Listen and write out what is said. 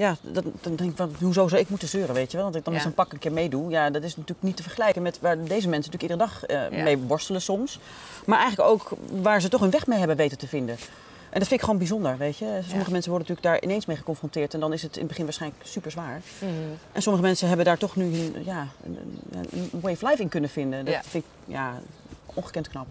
ja, dat, dan denk ik van, hoezo zou ik moeten zeuren, weet je wel? want ik dan met zo'n pak een keer meedoe. Ja, dat is natuurlijk niet te vergelijken met waar deze mensen natuurlijk iedere dag eh, mee worstelen soms. Maar eigenlijk ook waar ze toch hun weg mee hebben weten te vinden. En dat vind ik gewoon bijzonder, weet je. Sommige mensen worden natuurlijk daar ineens mee geconfronteerd. En dan is het in het begin waarschijnlijk super zwaar. Mhm. En sommige mensen hebben daar toch nu ja, een, een- way of life in kunnen vinden. Dat vind ik ja, ongekend knap.